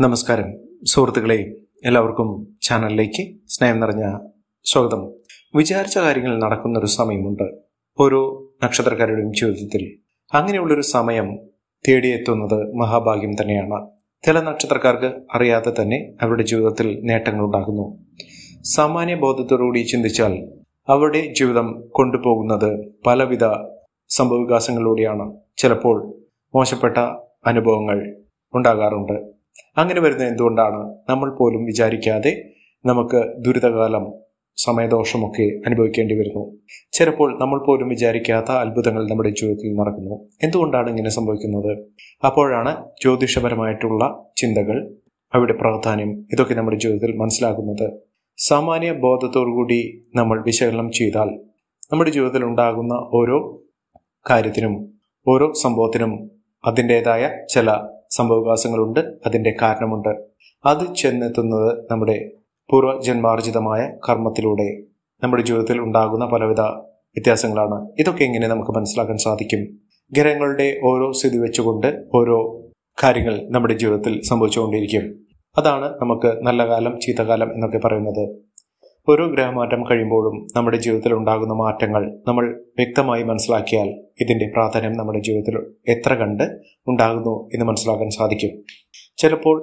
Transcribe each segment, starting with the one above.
നമസ്കാരം. സുഹൃത്തുക്കളെ എല്ലാവർക്കും ചാനലിലേക്ക് സ്നേഹം നിറഞ്ഞ സ്വാഗതം. വിചാരിച്ച കാര്യങ്ങൾ നടക്കുന്ന ഒരു സമയമുണ്ട്. ഓരോ നക്ഷത്രക്കാരുടെയും ജീവിതത്തിൽ അങ്ങനെയുള്ളൊരു സമയം തേടിയെത്തുന്നത് മഹാഭാഗ്യം തന്നെയാണ്. ചില നക്ഷത്രക്കാർക്ക് അറിയാതെ തന്നെ അവരുടെ ജീവിതത്തിൽ നേട്ടങ്ങൾ ഉണ്ടാകുന്നു. സാമാന്യ ബോധത്തോടുകൂടി ചിന്തിച്ചാൽ അവരുടെ ജീവിതം കൊണ്ടുപോകുന്നത് പലവിധ സംഭവവികാസങ്ങളിലൂടെയാണ്. ചിലപ്പോൾ മോശപ്പെട്ട അനുഭവങ്ങൾ ഉണ്ടാകാറുണ്ട്. അങ്ങനെ വരുന്നത് എന്തുകൊണ്ടാണ് നമ്മൾ പോലും വിചാരിക്കാതെ നമുക്ക് ദുരിതകാലം സമയദോഷമൊക്കെ അനുഭവിക്കേണ്ടി വരുന്നു? ചിലപ്പോൾ നമ്മൾ പോലും വിചാരിക്കാത്ത അത്ഭുതങ്ങൾ നമ്മുടെ ജീവിതത്തിൽ നടക്കുന്നു എന്തുകൊണ്ടാണ് ഇങ്ങനെ സംഭവിക്കുന്നത്? അപ്പോഴാണ് ജ്യോതിഷപരമായിട്ടുള്ള ചിന്തകൾ അവയുടെ പ്രാധാന്യം ഇതൊക്കെ നമ്മുടെ ജീവിതത്തിൽ മനസ്സിലാക്കുന്നത് സാമാന്യ ബോധത്തോടുകൂടി നമ്മൾ വിശകലനം ചെയ്താൽ നമ്മുടെ ജീവിതത്തിൽ ഉണ്ടാകുന്ന ഓരോ കാര്യത്തിനും ഓരോ സംഭവത്തിനും അതിന്റെതായ ചില സംഭവവികാസങ്ങളുണ്ട് അതിന്റെ കാരണമുണ്ട്. അത് ചെന്നെത്തുന്നത് നമ്മുടെ പൂർവജന്മാർജിതമായ കർമ്മത്തിലൂടെ നമ്മുടെ ജീവിതത്തിൽ ഉണ്ടാകുന്ന പലവിധ വ്യത്യാസങ്ങളാണ്. ഇതൊക്കെ എങ്ങനെ നമുക്ക് മനസ്സിലാക്കാൻ സാധിക്കും? ഗ്രഹങ്ങളുടെ ഓരോ സ്ഥിതി വെച്ചുകൊണ്ട് ഓരോ കാര്യങ്ങൾ നമ്മുടെ ജീവിതത്തിൽ സംഭവിച്ചുകൊണ്ടിരിക്കും. അതാണ് നമുക്ക് നല്ല കാലം ചീത്തകാലം എന്നൊക്കെ പറയുന്നത്. ഓരോ ഗ്രഹമാറ്റം കഴിയുമ്പോഴും നമ്മുടെ ജീവിതത്തിൽ ഉണ്ടാകുന്ന മാറ്റങ്ങൾ നമ്മൾ വ്യക്തമായി മനസ്സിലാക്കിയാൽ ഇതിന്റെ പ്രാധാന്യം നമ്മുടെ ജീവിതത്തിൽ എത്ര കണ്ട് ഉണ്ടാകുന്നു എന്ന് മനസ്സിലാക്കാൻ സാധിക്കും. ചിലപ്പോൾ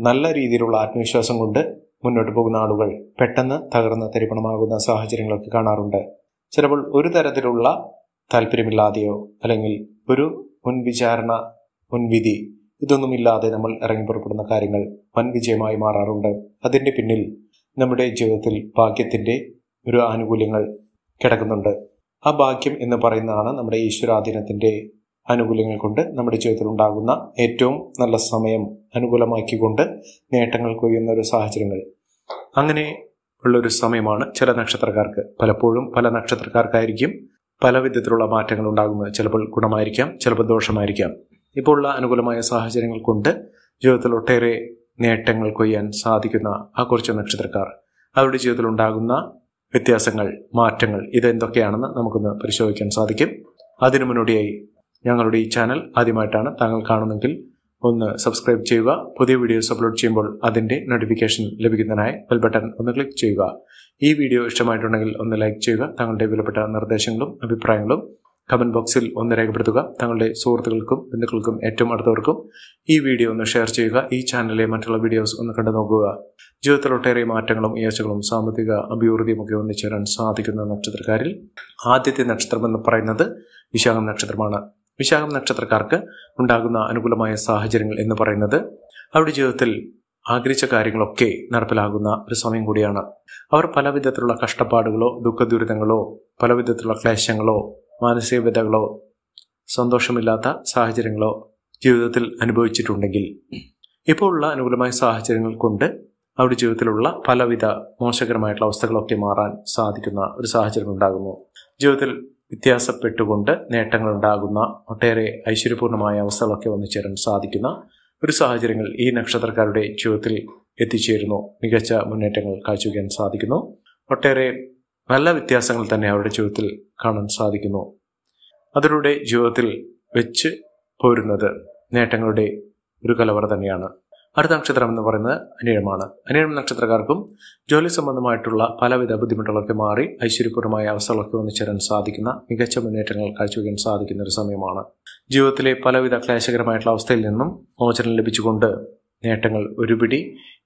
നല്ല രീതിയിലുള്ള ആത്മവിശ്വാസം കൊണ്ട് മുന്നോട്ട് പോകുന്ന ആളുകൾ പെട്ടെന്ന് തകർന്ന് തരിപ്പണമാകുന്ന സാഹചര്യങ്ങളൊക്കെ കാണാറുണ്ട്. ചിലപ്പോൾ ഒരു തരത്തിലുള്ള താല്പര്യമില്ലാതെയോ അല്ലെങ്കിൽ ഒരു മുൻവിചാരണ മുൻവിധി ഇതൊന്നുമില്ലാതെ നമ്മൾ ഇറങ്ങി പുറപ്പെടുന്ന കാര്യങ്ങൾ വൻ വിജയമായി മാറാറുണ്ട്. അതിന്റെ പിന്നിൽ നമ്മുടെ ജീവിതത്തിൽ ഭാഗ്യത്തിന്റെ ഒരു ആനുകൂല്യങ്ങൾ കിടക്കുന്നുണ്ട്. ആ ഭാഗ്യം എന്ന് പറയുന്നതാണ് നമ്മുടെ ഈശ്വരാധീനത്തിന്റെ ആനുകൂല്യങ്ങൾ കൊണ്ട് നമ്മുടെ ജീവിതത്തിൽ ഉണ്ടാകുന്ന ഏറ്റവും നല്ല സമയം അനുകൂലമാക്കിക്കൊണ്ട് നേട്ടങ്ങൾ കൊയ്യുന്ന ഒരു സാഹചര്യങ്ങൾ. അങ്ങനെ ഉള്ളൊരു സമയമാണ് ചില നക്ഷത്രക്കാർക്ക്. പലപ്പോഴും പല നക്ഷത്രക്കാർക്കായിരിക്കും പല വിധത്തിലുള്ള മാറ്റങ്ങൾ ഉണ്ടാകുന്നത്. ചിലപ്പോൾ ഗുണമായിരിക്കാം ചിലപ്പോൾ ദോഷമായിരിക്കാം. ഇപ്പോൾ ഉള്ള അനുകൂലമായ സാഹചര്യങ്ങൾ കൊണ്ട് ജീവിതത്തിൽ ഒട്ടേറെ നേട്ടങ്ങൾ കൊയ്യാൻ സാധിക്കുന്ന ആ കുറച്ച് നക്ഷത്രക്കാർ അവരുടെ ജീവിതത്തിൽ ഉണ്ടാകുന്ന വ്യത്യാസങ്ങൾ മാറ്റങ്ങൾ ഇതെന്തൊക്കെയാണെന്ന് നമുക്കൊന്ന് പരിശോധിക്കാൻ സാധിക്കും. അതിനു മുന്നോടിയായി ഞങ്ങളുടെ ഈ ചാനൽ ആദ്യമായിട്ടാണ് താങ്കൾ കാണുന്നെങ്കിൽ ഒന്ന് സബ്സ്ക്രൈബ് ചെയ്യുക. പുതിയ വീഡിയോസ് അപ്ലോഡ് ചെയ്യുമ്പോൾ അതിന്റെ നോട്ടിഫിക്കേഷൻ ലഭിക്കുന്നതിനായി ബെൽ ബട്ടൺ ഒന്ന് ക്ലിക്ക് ചെയ്യുക. ഈ വീഡിയോ ഇഷ്ടമായിട്ടുണ്ടെങ്കിൽ ഒന്ന് ലൈക്ക് ചെയ്യുക. താങ്കളുടെ വിലപ്പെട്ട നിർദ്ദേശങ്ങളും അഭിപ്രായങ്ങളും കമന്റ് ബോക്സിൽ ഒന്ന് രേഖപ്പെടുത്തുക. തങ്ങളുടെ സുഹൃത്തുക്കൾക്കും ബന്ധുക്കൾക്കും ഏറ്റവും അടുത്തവർക്കും ഈ വീഡിയോ ഒന്ന് ഷെയർ ചെയ്യുക. ഈ ചാനലിലെ മറ്റുള്ള വീഡിയോസ് ഒന്ന് കണ്ടു നോക്കുക. ജീവിതത്തിൽ ഒട്ടേറെ മാറ്റങ്ങളും ഉയർച്ചകളും സാമ്പത്തിക അഭിവൃദ്ധിയും ഒക്കെ ഒന്നിച്ചേരാൻ സാധിക്കുന്ന നക്ഷത്രക്കാരിൽ ആദ്യത്തെ നക്ഷത്രം എന്ന് പറയുന്നത് വിശാഖം നക്ഷത്രമാണ്. വിശാഖം നക്ഷത്രക്കാർക്ക് ഉണ്ടാകുന്ന അനുകൂലമായ സാഹചര്യങ്ങൾ എന്ന് പറയുന്നത് അവരുടെ ജീവിതത്തിൽ ആഗ്രഹിച്ച കാര്യങ്ങളൊക്കെ നടപ്പിലാകുന്ന ഒരു സമയം കൂടിയാണ്. അവർ പല വിധത്തിലുള്ള കഷ്ടപ്പാടുകളോ ദുഃഖദുരിതങ്ങളോ പല വിധത്തിലുള്ള ക്ലേശങ്ങളോ മാനസിക വ്യതകളോ സന്തോഷമില്ലാത്ത സാഹചര്യങ്ങളോ ജീവിതത്തിൽ അനുഭവിച്ചിട്ടുണ്ടെങ്കിൽ ഇപ്പോൾ ഉള്ള അനുകൂലമായ സാഹചര്യങ്ങൾ കൊണ്ട് അവരുടെ ജീവിതത്തിലുള്ള പലവിധ മോശകരമായിട്ടുള്ള അവസ്ഥകളൊക്കെ മാറാൻ സാധിക്കുന്ന ഒരു സാഹചര്യം ഉണ്ടാകുന്നു. ജീവിതത്തിൽ വ്യത്യാസപ്പെട്ടുകൊണ്ട് നേട്ടങ്ങൾ ഉണ്ടാകുന്ന ഒട്ടേറെ ഐശ്വര്യപൂർണമായ അവസ്ഥകളൊക്കെ വന്നുചേരാൻ സാധിക്കുന്ന ഒരു സാഹചര്യങ്ങൾ ഈ നക്ഷത്രക്കാരുടെ ജീവിതത്തിൽ എത്തിച്ചേരുന്നു. മികച്ച മുന്നേറ്റങ്ങൾ കാഴ്ചവെക്കാൻ സാധിക്കുന്നു. ഒട്ടേറെ നല്ല വ്യത്യാസങ്ങൾ തന്നെ അവരുടെ ജീവിതത്തിൽ കാണാൻ സാധിക്കുന്നു. അതിലൂടെ ജീവിതത്തിൽ വെച്ച് പോരുന്നത് നേട്ടങ്ങളുടെ ഒരു കലവറ തന്നെയാണ്. അടുത്ത നക്ഷത്രം എന്ന് പറയുന്നത് അനിഴമാണ്. അനിഴം നക്ഷത്രക്കാർക്കും ജോലി സംബന്ധമായിട്ടുള്ള പലവിധ ബുദ്ധിമുട്ടുകളൊക്കെ മാറി ഐശ്വര്യപൂർണമായ അവസ്ഥകളൊക്കെ ഒന്നിച്ചേരാൻ സാധിക്കുന്ന മികച്ച മുന്നേറ്റങ്ങൾ കാഴ്ചവെക്കാൻ സാധിക്കുന്ന ഒരു സമയമാണ്. ജീവിതത്തിലെ പലവിധ ക്ലേശകരമായിട്ടുള്ള അവസ്ഥയിൽ നിന്നും മോചനം ലഭിച്ചുകൊണ്ട് നേട്ടങ്ങൾ ഒരുപിടി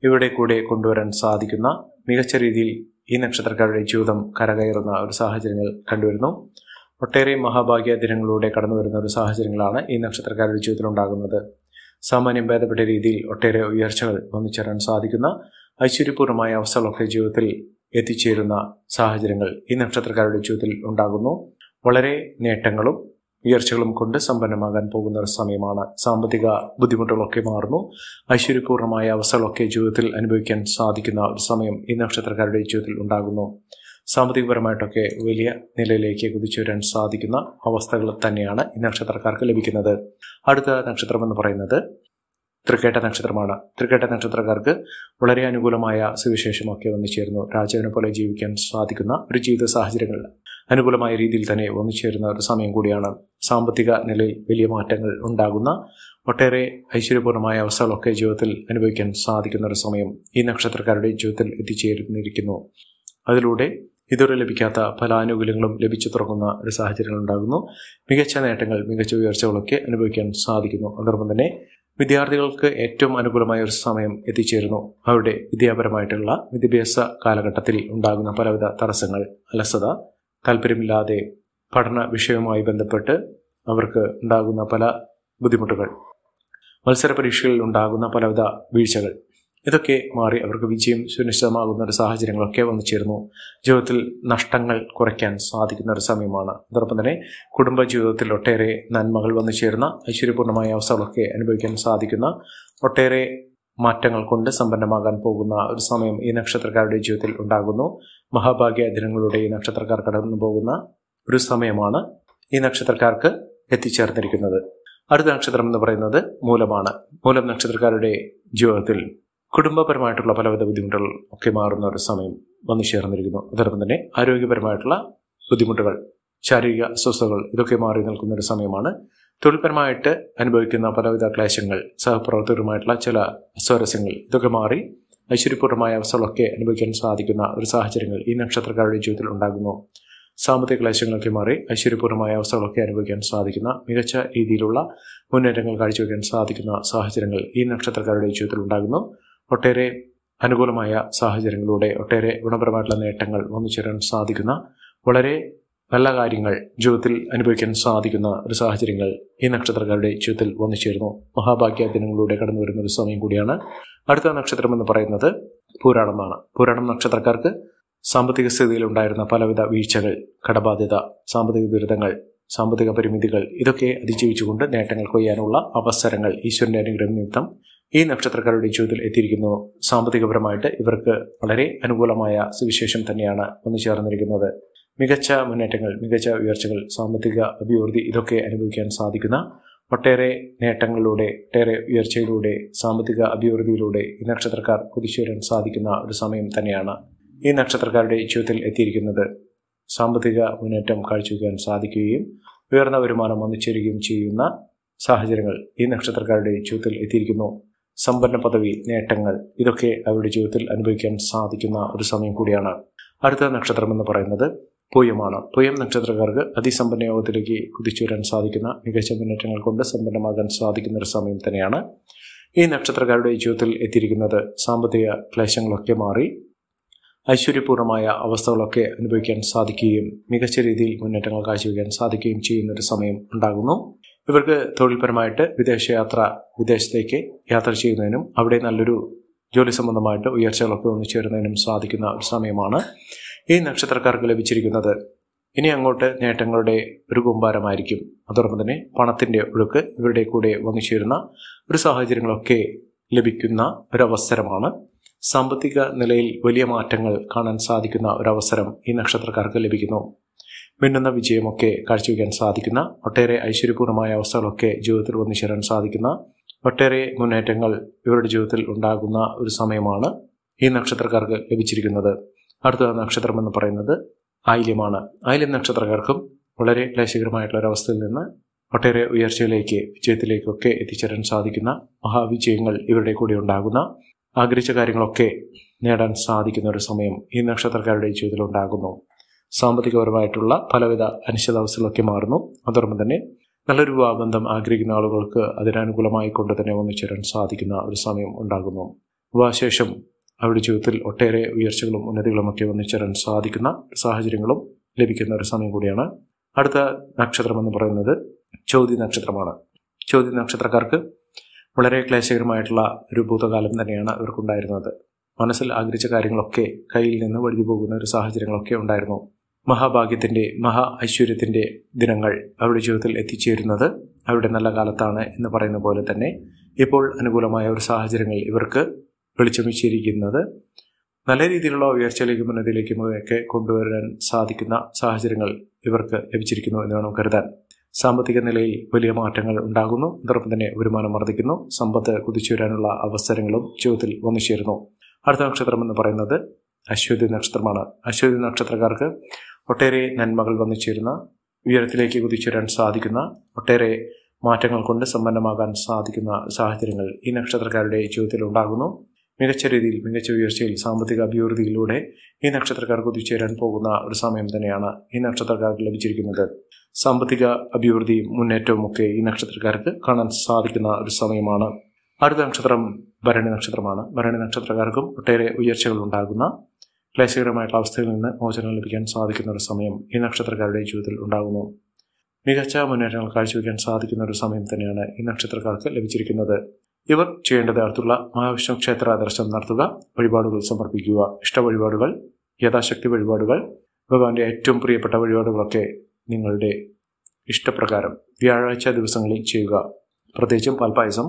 ഇവിടെ കൂടെ കൊണ്ടുവരാൻ സാധിക്കുന്ന മികച്ച രീതിയിൽ ഈ നക്ഷത്രക്കാരുടെ ജീവിതം കരകയറുന്ന ഒരു സാഹചര്യങ്ങൾ കണ്ടുവരുന്നു. ഒട്ടേറെ മഹാഭാഗ്യ ദിനങ്ങളിലൂടെ കടന്നു വരുന്ന ഒരു സാഹചര്യങ്ങളാണ് ഈ നക്ഷത്രക്കാരുടെ ജീവിതത്തിൽ ഉണ്ടാകുന്നത്. സാമാന്യം ഭേദപ്പെട്ട രീതിയിൽ ഒട്ടേറെ ഉയർച്ചകൾ ഒന്നിച്ചേരാൻ സാധിക്കുന്ന ഐശ്വര്യപൂർണമായ അവസ്ഥകളൊക്കെ ജീവിതത്തിൽ എത്തിച്ചേരുന്ന സാഹചര്യങ്ങൾ ഈ നക്ഷത്രക്കാരുടെ ജീവിതത്തിൽ ഉണ്ടാകുന്നു. വളരെ നേട്ടങ്ങളും ഉയർച്ചകളും കൊണ്ട് സമ്പന്നമാകാൻ പോകുന്ന ഒരു സമയമാണ്. സാമ്പത്തിക ബുദ്ധിമുട്ടുകളൊക്കെ മാറുന്നു. ഐശ്വര്യപൂർണമായ അവസ്ഥകളൊക്കെ ജീവിതത്തിൽ അനുഭവിക്കാൻ സാധിക്കുന്ന ഒരു സമയം ഈ നക്ഷത്രക്കാരുടെ ജീവിതത്തിൽ ഉണ്ടാകുന്നു. സാമ്പത്തികപരമായിട്ടൊക്കെ വലിയ നിലയിലേക്ക് കുതിച്ചു വരാൻ സാധിക്കുന്ന അവസ്ഥകൾ തന്നെയാണ് ഈ നക്ഷത്രക്കാർക്ക് ലഭിക്കുന്നത്. അടുത്ത നക്ഷത്രം എന്ന് പറയുന്നത് തൃക്കേട്ട നക്ഷത്രമാണ്. തൃക്കേട്ട നക്ഷത്രക്കാർക്ക് വളരെ അനുകൂലമായ സുവിശേഷമൊക്കെ വന്നു ചേരുന്നു രാജാവിനെ പോലെ ജീവിക്കാൻ സാധിക്കുന്ന ഒരു ജീവിത സാഹചര്യങ്ങൾ അനുകൂലമായ രീതിയിൽ തന്നെ വന്നു ചേരുന്ന ഒരു സമയം കൂടിയാണ്. സാമ്പത്തിക നിലയിൽ വലിയ മാറ്റങ്ങൾ ഉണ്ടാകുന്ന ഒട്ടേറെ ഐശ്വര്യപൂർണമായ അവസ്ഥകളൊക്കെ ജീവിതത്തിൽ അനുഭവിക്കാൻ സാധിക്കുന്ന ഒരു സമയം ഈ നക്ഷത്രക്കാരുടെ ജീവിതത്തിൽ എത്തിച്ചേരുന്നിരിക്കുന്നു. അതിലൂടെ ഇതുവരെ ലഭിക്കാത്ത പല ആനുകൂല്യങ്ങളും ലഭിച്ചു തുടങ്ങുന്ന ഒരു സാഹചര്യങ്ങൾ ഉണ്ടാകുന്നു. മികച്ച നേട്ടങ്ങൾ മികച്ച ഉയർച്ചകളൊക്കെ അനുഭവിക്കാൻ സാധിക്കുന്നു. അതോടൊപ്പം തന്നെ വിദ്യാർത്ഥികൾക്ക് ഏറ്റവും അനുകൂലമായ ഒരു സമയം എത്തിച്ചേരുന്നു. അവരുടെ വിദ്യാപരമായിട്ടുള്ള വിദ്യാഭ്യാസ കാലഘട്ടത്തിൽ ഉണ്ടാകുന്ന പലവിധ തടസ്സങ്ങൾ അലസത താല്പര്യമില്ലാതെ പഠന വിഷയവുമായി ബന്ധപ്പെട്ട് അവർക്ക് ഉണ്ടാകുന്ന പല ബുദ്ധിമുട്ടുകൾ മത്സര പരീക്ഷകളിൽ ഉണ്ടാകുന്ന പലവിധ വീഴ്ചകൾ ഇതൊക്കെ മാറി അവർക്ക് വിജയം സുനിശ്ചിതമാകുന്ന ഒരു സാഹചര്യങ്ങളൊക്കെ വന്നു ചേർന്നു ജീവിതത്തിൽ നഷ്ടങ്ങൾ കുറയ്ക്കാൻ സാധിക്കുന്ന ഒരു സമയമാണ്. അതോടൊപ്പം തന്നെ കുടുംബ ജീവിതത്തിൽ ഒട്ടേറെ നന്മകൾ വന്നു ചേരുന്ന ഐശ്വര്യപൂർണമായ അവസ്ഥകളൊക്കെ അനുഭവിക്കാൻ സാധിക്കുന്ന ഒട്ടേറെ മാറ്റങ്ങൾ കൊണ്ട് സമ്പന്നമാകാൻ പോകുന്ന ഒരു സമയം ഈ നക്ഷത്രക്കാരുടെ ജീവിതത്തിൽ ഉണ്ടാകുന്നു. മഹാഭാഗ്യ ദിനങ്ങളുടെ ഈ നക്ഷത്രക്കാർ കടന്നു പോകുന്ന ഒരു സമയമാണ് ഈ നക്ഷത്രക്കാർക്ക് എത്തിച്ചേർന്നിരിക്കുന്നത്. അടുത്ത നക്ഷത്രം എന്ന് പറയുന്നത് മൂലമാണ്. മൂലം നക്ഷത്രക്കാരുടെ ജീവിതത്തിൽ കുടുംബപരമായിട്ടുള്ള പലവിധ ബുദ്ധിമുട്ടുകൾ ഒക്കെ മാറുന്ന ഒരു സമയം വന്നു ചേർന്നിരിക്കുന്നു. അതോടൊപ്പം തന്നെ ആരോഗ്യപരമായിട്ടുള്ള ബുദ്ധിമുട്ടുകൾ ശാരീരിക അസ്വസ്ഥതകൾ ഇതൊക്കെ മാറി നിൽക്കുന്ന ഒരു സമയമാണ്. തൊഴിൽപരമായിട്ട് അനുഭവിക്കുന്ന പലവിധ ക്ലേശങ്ങൾ സഹപ്രവർത്തകരുമായിട്ടുള്ള ചില അസ്വാരസ്യങ്ങൾ ഇതൊക്കെ മാറി ഐശ്വര്യപൂർണമായ അവസ്ഥകളൊക്കെ അനുഭവിക്കാൻ സാധിക്കുന്ന ഒരു സാഹചര്യങ്ങൾ ഈ നക്ഷത്രക്കാരുടെ ജീവിതത്തിൽ ഉണ്ടാകുന്നു. സാമ്പത്തിക ക്ലേശങ്ങളൊക്കെ മാറി ഐശ്വര്യപൂർണമായ അവസ്ഥകളൊക്കെ അനുഭവിക്കാൻ സാധിക്കുന്ന മികച്ച രീതിയിലുള്ള മുന്നേറ്റങ്ങൾ കാഴ്ചവെക്കാൻ സാധിക്കുന്ന സാഹചര്യങ്ങൾ ഈ നക്ഷത്രക്കാരുടെ ജീവിതത്തിൽ ഉണ്ടാകുന്നു. ഒട്ടേറെ അനുകൂലമായ സാഹചര്യങ്ങളിലൂടെ ഒട്ടേറെ ഗുണപരമായിട്ടുള്ള നേട്ടങ്ങൾ വന്നു ചേരാൻ സാധിക്കുന്ന വളരെ നല്ല കാര്യങ്ങൾ ജീവിതത്തിൽ അനുഭവിക്കാൻ സാധിക്കുന്ന ഒരു സാഹചര്യങ്ങൾ ഈ നക്ഷത്രക്കാരുടെ ജീവിതത്തിൽ വന്നു ചേരുന്നു. മഹാഭാഗ്യ ദിനങ്ങളിലൂടെ കടന്നു വരുന്ന ഒരു സമയം കൂടിയാണ്. അടുത്ത നക്ഷത്രം എന്ന് പറയുന്നത് പൂരാടമാണ് പൂരാടം നക്ഷത്രക്കാർക്ക് സാമ്പത്തിക സ്ഥിതിയിൽ ഉണ്ടായിരുന്ന പലവിധ വീഴ്ചകൾ കടബാധ്യത സാമ്പത്തിക ദുരിതങ്ങൾ സാമ്പത്തിക പരിമിതികൾ ഇതൊക്കെ അതിജീവിച്ചുകൊണ്ട് നേട്ടങ്ങൾ കൊയ്യാനുള്ള അവസരങ്ങൾ ഈശ്വരന്റെ അനുഗ്രഹം നിമിത്തം ഈ നക്ഷത്രക്കാരുടെ ജീവിതത്തിൽ എത്തിയിരിക്കുന്നു. സാമ്പത്തികപരമായിട്ട് ഇവർക്ക് വളരെ അനുകൂലമായ സുവിശേഷം തന്നെയാണ് വന്നു ചേർന്നിരിക്കുന്നത്. മികച്ച മുന്നേറ്റങ്ങൾ മികച്ച ഉയർച്ചകൾ സാമ്പത്തിക അഭിവൃദ്ധി ഇതൊക്കെ അനുഭവിക്കാൻ സാധിക്കുന്ന ഒട്ടേറെ നേട്ടങ്ങളിലൂടെ ഒട്ടേറെ ഉയർച്ചയിലൂടെ സാമ്പത്തിക അഭിവൃദ്ധിയിലൂടെ ഈ നക്ഷത്രക്കാർ കുതിച്ചുവരാൻ സാധിക്കുന്ന ഒരു സമയം തന്നെയാണ് ഈ നക്ഷത്രക്കാരുടെ ജീവിതത്തിൽ എത്തിയിരിക്കുന്നത്. സാമ്പത്തിക മുന്നേറ്റം കാഴ്ചവെക്കാൻ സാധിക്കുകയും ഉയർന്ന വരുമാനം വന്നുചേരുകയും ചെയ്യുന്ന സാഹചര്യങ്ങൾ ഈ നക്ഷത്രക്കാരുടെ ജീവിതത്തിൽ എത്തിയിരിക്കുന്നു. സമ്പന്ന പദവി നേട്ടങ്ങൾ ഇതൊക്കെ അവരുടെ ജീവിതത്തിൽ അനുഭവിക്കാൻ സാധിക്കുന്ന ഒരു സമയം കൂടിയാണ്. അടുത്ത നക്ഷത്രം എന്ന് പറയുന്നത് പൂയമാണ് പൂയം നക്ഷത്രക്കാർക്ക് അതിസമ്പന്ന യോഗത്തിലേക്ക് കുതിച്ചുവരാൻ സാധിക്കുന്ന മികച്ച മുന്നേറ്റങ്ങൾ കൊണ്ട് സമ്പന്നമാകാൻ സാധിക്കുന്ന ഒരു സമയം തന്നെയാണ്. ഈ നക്ഷത്രക്കാരുടെ ജീവിതത്തിൽ എത്തിയിരിക്കുന്നത് സാമ്പത്തിക ക്ലേശങ്ങളൊക്കെ മാറി ഐശ്വര്യപൂർണമായ അവസ്ഥകളൊക്കെ അനുഭവിക്കാൻ സാധിക്കുകയും മികച്ച രീതിയിൽ മുന്നേറ്റങ്ങൾ കാഴ്ചവെക്കാൻ സാധിക്കുകയും ചെയ്യുന്ന ഒരു സമയം ഉണ്ടാകുന്നു. ഇവർക്ക് തൊഴിൽപരമായിട്ട് വിദേശയാത്ര വിദേശത്തേക്ക് യാത്ര ചെയ്യുന്നതിനും അവിടെ നല്ലൊരു ജോലി സംബന്ധമായിട്ട് ഉയർച്ചകളൊക്കെ ഒന്നു ചേരുന്നതിനും സാധിക്കുന്ന ഒരു സമയമാണ് ഈ നക്ഷത്രക്കാർക്ക് ലഭിച്ചിരിക്കുന്നത്. ഇനി അങ്ങോട്ട് നേട്ടങ്ങളുടെ ഒരു കൂമ്പാരമായിരിക്കും. അതോടൊപ്പം തന്നെ പണത്തിന്റെ ഒഴുക്ക് ഇവരുടെ കൂടെ വന്നു ചേരുന്ന ഒരു സാഹചര്യങ്ങളൊക്കെ ലഭിക്കുന്ന ഒരവസരമാണ്. സാമ്പത്തിക നിലയിൽ വലിയ മാറ്റങ്ങൾ കാണാൻ സാധിക്കുന്ന ഒരവസരം ഈ നക്ഷത്രക്കാർക്ക് ലഭിക്കുന്നു. മിന്നുന്ന വിജയമൊക്കെ കാഴ്ചവെക്കാൻ സാധിക്കുന്ന ഒട്ടേറെ ഐശ്വര്യപൂർണമായ അവസ്ഥകളൊക്കെ ജീവിതത്തിൽ വന്നു ചേരാൻ സാധിക്കുന്ന ഒട്ടേറെ മുന്നേറ്റങ്ങൾ ഇവരുടെ ജീവിതത്തിൽ ഉണ്ടാകുന്ന ഒരു സമയമാണ് ഈ നക്ഷത്രക്കാർക്ക് ലഭിച്ചിരിക്കുന്നത്. അടുത്ത നക്ഷത്രം എന്ന് പറയുന്നത് ആയില്യമാണ്. ആയില്യം നക്ഷത്രക്കാർക്കും വളരെ ക്ലേശകരമായിട്ടുള്ള ഒരവസ്ഥയിൽ നിന്ന് ഒട്ടേറെ ഉയർച്ചയിലേക്ക് വിജയത്തിലേക്കൊക്കെ എത്തിച്ചേരാൻ സാധിക്കുന്ന മഹാവിജയങ്ങൾ ഇവരുടെ കൂടെ ഉണ്ടാകുന്ന ആഗ്രഹിച്ച കാര്യങ്ങളൊക്കെ നേടാൻ സാധിക്കുന്ന ഒരു സമയം ഈ നക്ഷത്രക്കാരുടെ ജീവിതത്തിൽ ഉണ്ടാകുന്നു. സാമ്പത്തികപരമായിട്ടുള്ള പലവിധ അനിശ്ചിതാവസ്ഥകളൊക്കെ മാറുന്നു. അതോടൊപ്പം തന്നെ നല്ലൊരു വിവാഹബന്ധം ആഗ്രഹിക്കുന്ന ആളുകൾക്ക് അതിനനുകൂലമായി കൊണ്ട് തന്നെ ഒന്നിച്ചേരാൻ സാധിക്കുന്ന ഒരു സമയം ഉണ്ടാകുന്നു. വിവാഹശേഷം അവരുടെ ജീവിതത്തിൽ ഒട്ടേറെ ഉയർച്ചകളും ഉന്നതികളും ഒക്കെ ഒന്നിച്ചേരാൻ സാധിക്കുന്ന സാഹചര്യങ്ങളും ലഭിക്കുന്ന ഒരു സമയം കൂടിയാണ്. അടുത്ത നക്ഷത്രം എന്ന് പറയുന്നത് ചോദ്യ നക്ഷത്രമാണ്. ചോദ്യ നക്ഷത്രക്കാർക്ക് വളരെ ക്ലേശകരമായിട്ടുള്ള ഒരു ഭൂതകാലം തന്നെയാണ് അവർക്കുണ്ടായിരുന്നത് മനസ്സിൽ ആഗ്രഹിച്ച കാര്യങ്ങളൊക്കെ കയ്യിൽ നിന്ന് വഴുതി പോകുന്ന ഒരു സാഹചര്യങ്ങളൊക്കെ ഉണ്ടായിരുന്നു. മഹാഭാഗ്യത്തിന്റെ മഹാ ഐശ്വര്യത്തിന്റെ ദിനങ്ങൾ അവരുടെ ജീവിതത്തിൽ എത്തിച്ചേരുന്നത് അവരുടെ നല്ല കാലത്താണ് എന്ന് പറയുന്ന പോലെ തന്നെ ഇപ്പോൾ അനുകൂലമായ ഒരു സാഹചര്യങ്ങൾ ഇവർക്ക് വെളിച്ചമിച്ചിരിക്കുന്നത്. നല്ല രീതിയിലുള്ള ഉയർച്ചയിലേക്കും ഉന്നതിയിലേക്കും ഒക്കെ കൊണ്ടുവരാൻ സാധിക്കുന്ന സാഹചര്യങ്ങൾ ഇവർക്ക് ലഭിച്ചിരിക്കുന്നു എന്ന് വേണം കരുതാൻ. സാമ്പത്തിക നിലയിൽ വലിയ മാറ്റങ്ങൾ ഉണ്ടാകുന്നു. അതോടൊപ്പം തന്നെ വരുമാനം വർദ്ധിക്കുന്നു. സമ്പത്ത് കുതിച്ചുവരാനുള്ള അവസരങ്ങളും ജീവിതത്തിൽ വന്നു ചേരുന്നു അടുത്ത നക്ഷത്രം എന്ന് പറയുന്നത് അശ്വതി നക്ഷത്രമാണ്. അശ്വതി നക്ഷത്രക്കാർക്ക് ഒട്ടേറെ നന്മകൾ വന്നു ചേരുന്ന ഉയരത്തിലേക്ക് കുതിച്ചുവരാൻ സാധിക്കുന്ന ഒട്ടേറെ മാറ്റങ്ങൾ കൊണ്ട് സമ്പന്നമാകാൻ സാധിക്കുന്ന സാഹചര്യങ്ങൾ ഈ നക്ഷത്രക്കാരുടെ ജീവിതത്തിൽ ഉണ്ടാകുന്നു. മികച്ച രീതിയിൽ മികച്ച ഉയർച്ചയിൽ സാമ്പത്തിക അഭിവൃദ്ധിയിലൂടെ ഈ നക്ഷത്രക്കാർ കുതിച്ചേരാൻ പോകുന്ന ഒരു സമയം തന്നെയാണ് ഈ നക്ഷത്രക്കാർക്ക് ലഭിച്ചിരിക്കുന്നത്. സാമ്പത്തിക അഭിവൃദ്ധിയും മുന്നേറ്റവും ഒക്കെ ഈ നക്ഷത്രക്കാർക്ക് കാണാൻ സാധിക്കുന്ന ഒരു സമയമാണ്. അടുത്ത നക്ഷത്രം ഭരണി നക്ഷത്രമാണ്. ഭരണി നക്ഷത്രക്കാർക്കും ഒട്ടേറെ ഉയർച്ചകൾ ഉണ്ടാകുന്ന ക്ലേശകരമായിട്ടുള്ള അവസ്ഥയിൽ നിന്ന് മോചനം ലഭിക്കാൻ സാധിക്കുന്ന ഒരു സമയം ഈ നക്ഷത്രക്കാരുടെ ജീവിതത്തിൽ ഉണ്ടാകുന്നു. മികച്ച മുന്നേറ്റങ്ങൾ കാഴ്ചവെക്കാൻ സാധിക്കുന്ന ഒരു സമയം തന്നെയാണ് ഈ നക്ഷത്രക്കാർക്ക് ലഭിച്ചിരിക്കുന്നത്. ഇവർ ചെയ്യേണ്ടത് അടുത്തുള്ള മഹാവിഷ്ണു ക്ഷേത്ര ദർശനം നടത്തുക വഴിപാടുകൾ സമർപ്പിക്കുക. ഇഷ്ട വഴിപാടുകൾ യഥാശക്തി വഴിപാടുകൾ ഭഗവാന്റെ ഏറ്റവും പ്രിയപ്പെട്ട വഴിപാടുകളൊക്കെ നിങ്ങളുടെ ഇഷ്ടപ്രകാരം വ്യാഴാഴ്ച ദിവസങ്ങളിൽ ചെയ്യുക. പ്രത്യേകിച്ചും പാൽപ്പായസം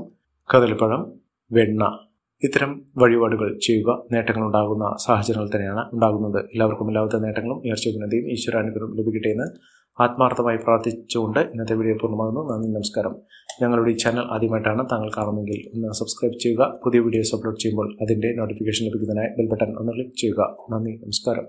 കദളിപ്പഴം വെണ്ണ ഇത്തരം വഴിപാടുകൾ ചെയ്യുക നേട്ടങ്ങൾ ഉണ്ടാകുന്ന സാഹചര്യങ്ങൾ തന്നെയാണ് ഉണ്ടാകുന്നത്. എല്ലാവർക്കും എല്ലാവിധ നേട്ടങ്ങളും ഉയർച്ചയുന്നതയും ഈശ്വരാനുഗ്രഹം ലഭിക്കട്ടെ എന്ന് ആത്മാർത്ഥമായി പ്രാർത്ഥിച്ചുകൊണ്ട് ഇന്നത്തെ വീഡിയോ പൂർണമാകുന്നു. നന്ദി നമസ്കാരം. ഞങ്ങളുടെ ഈ ചാനൽ ആദ്യമായിട്ടാണ് താങ്കൾ കാണുമെങ്കിൽ ഒന്ന് സബ്സ്ക്രൈബ് ചെയ്യുക. പുതിയ വീഡിയോസ് അപ്ലോഡ് ചെയ്യുമ്പോൾ അതിന്റെ നോട്ടിഫിക്കേഷൻ ലഭിക്കുന്നതിനായി ബെൽ ബട്ടൺ ഒന്ന് ക്ലിക്ക് ചെയ്യുക. നന്ദി നമസ്കാരം.